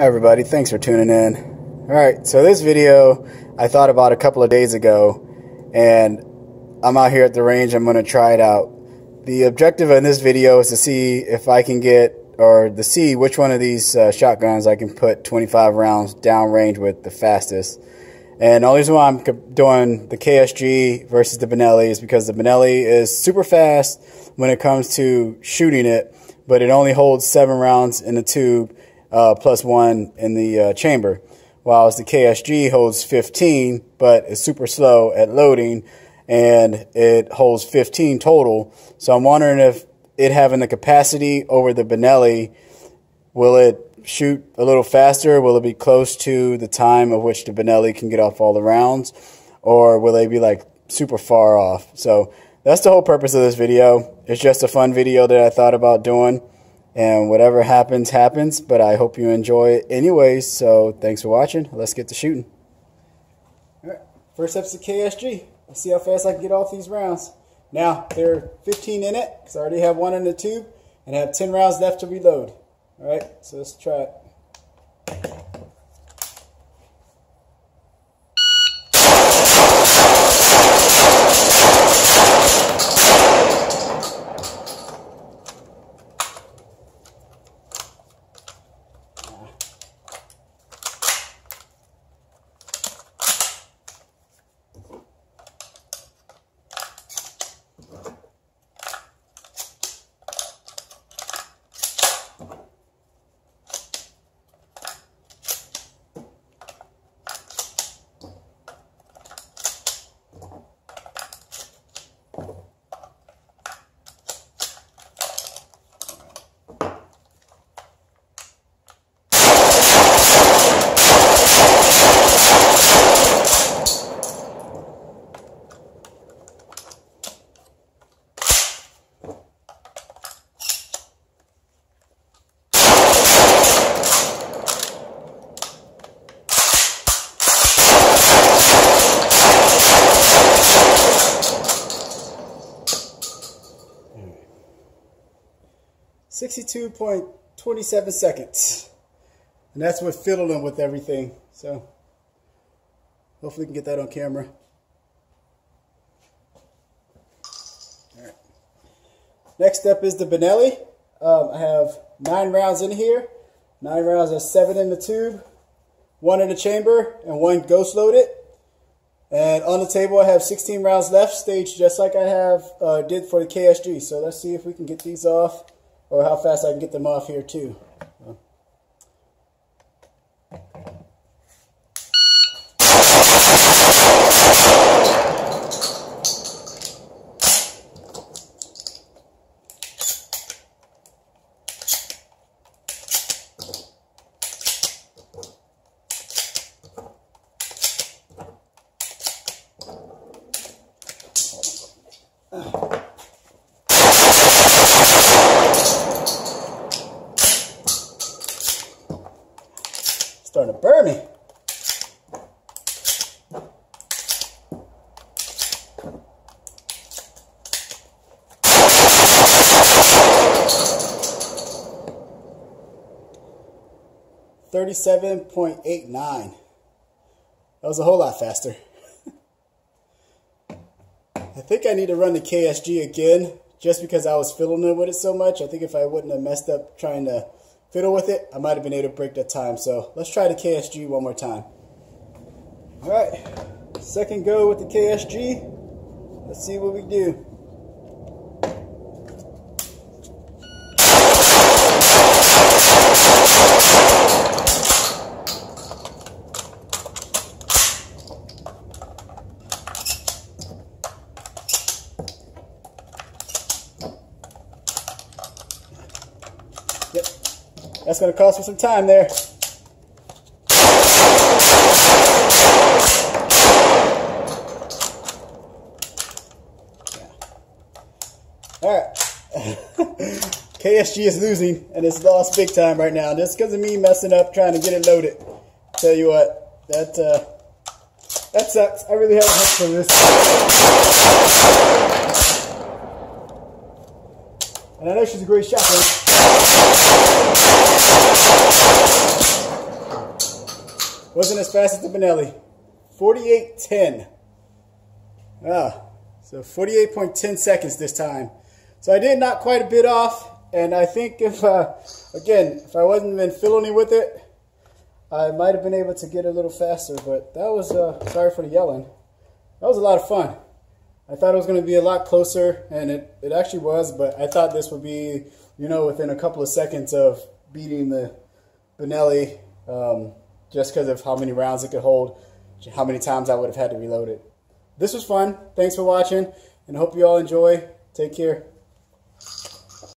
Everybody, thanks for tuning in. Alright, so this video I thought about a couple of days ago and I'm out here at the range, I'm going to try it out. The objective in this video is to see if I can get, or to see which one of these uh, shotguns I can put 25 rounds downrange with the fastest. And the only reason why I'm doing the KSG versus the Benelli is because the Benelli is super fast when it comes to shooting it, but it only holds seven rounds in the tube uh, plus one in the uh, chamber, whilst the KSG holds 15, but is super slow at loading, and it holds 15 total. So I'm wondering if it having the capacity over the Benelli, will it shoot a little faster? Will it be close to the time of which the Benelli can get off all the rounds? Or will they be like super far off? So that's the whole purpose of this video. It's just a fun video that I thought about doing. And whatever happens, happens. But I hope you enjoy it anyways. So thanks for watching. Let's get to shooting. All right. First up's the KSG. Let's see how fast I can get off these rounds. Now, there are 15 in it because I already have one in the tube. And I have 10 rounds left to reload. All right. So let's try it. Sixty-two point twenty-seven seconds. And that's with fiddling with everything. So hopefully we can get that on camera. All right. Next up is the Benelli. Um, I have nine rounds in here. Nine rounds are seven in the tube, one in the chamber, and one ghost loaded. And on the table, I have 16 rounds left, staged just like I have uh, did for the KSG. So let's see if we can get these off, or how fast I can get them off here too. Starting 37.89. That was a whole lot faster. I think I need to run the KSG again just because I was fiddling with it so much. I think if I wouldn't have messed up trying to fiddle with it, I might have been able to break that time. So let's try the KSG one more time. All right, second go with the KSG. Let's see what we do. That's going to cost me some time there. All right. KSG is losing, and it's lost big time right now. Just because of me messing up trying to get it loaded. Tell you what, that uh, that sucks. I really haven't hoped for this. And I know she's a great shotgun. Wasn't as fast as the Benelli. 48.10. Ah, so 48.10 seconds this time. So I did knock quite a bit off, and I think if, uh, again, if I wasn't been fiddling with it, I might have been able to get a little faster, but that was, uh, sorry for the yelling. That was a lot of fun. I thought it was going to be a lot closer, and it, it actually was, but I thought this would be, you know, within a couple of seconds of beating the Benelli, um, just because of how many rounds it could hold, how many times I would have had to reload it. This was fun. Thanks for watching, and hope you all enjoy. Take care.